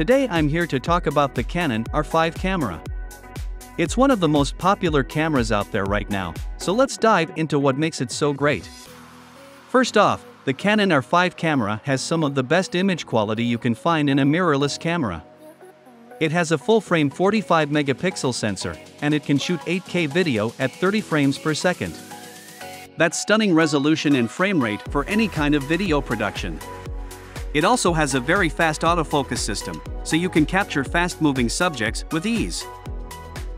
Today I'm here to talk about the Canon R5 camera. It's one of the most popular cameras out there right now, so let's dive into what makes it so great. First off, the Canon R5 camera has some of the best image quality you can find in a mirrorless camera. It has a full-frame 45 megapixel sensor, and it can shoot 8K video at 30 frames per second. That's stunning resolution and frame rate for any kind of video production. It also has a very fast autofocus system, so you can capture fast-moving subjects with ease.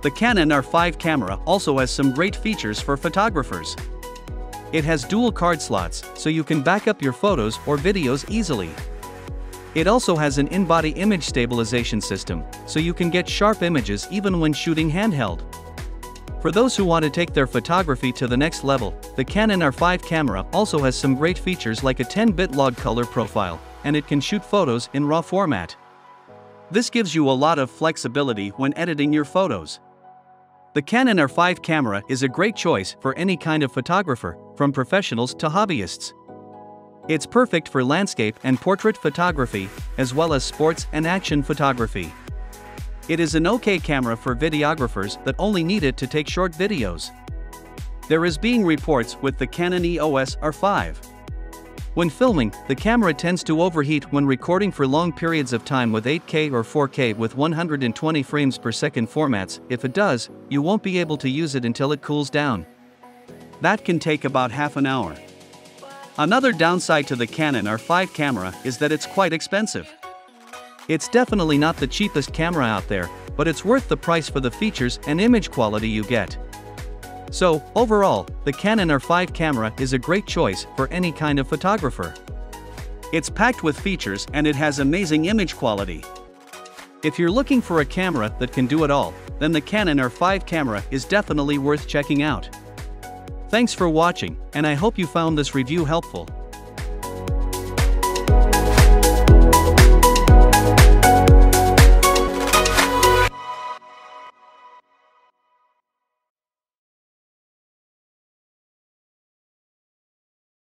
The Canon R5 camera also has some great features for photographers. It has dual card slots, so you can back up your photos or videos easily. It also has an in-body image stabilization system, so you can get sharp images even when shooting handheld. For those who want to take their photography to the next level, the Canon R5 camera also has some great features like a 10-bit log color profile, and it can shoot photos in RAW format. This gives you a lot of flexibility when editing your photos. The Canon R5 camera is a great choice for any kind of photographer, from professionals to hobbyists. It's perfect for landscape and portrait photography, as well as sports and action photography. It is an okay camera for videographers that only need it to take short videos. There is being reports with the Canon EOS R5. When filming, the camera tends to overheat when recording for long periods of time with 8K or 4K with 120 frames per second formats. If it does, you won't be able to use it until it cools down. That can take about half an hour. Another downside to the Canon R5 camera is that it's quite expensive. It's definitely not the cheapest camera out there, but it's worth the price for the features and image quality you get. So, overall, the Canon R5 camera is a great choice for any kind of photographer. It's packed with features and it has amazing image quality. If you're looking for a camera that can do it all, then the Canon R5 camera is definitely worth checking out. Thanks for watching, and I hope you found this review helpful.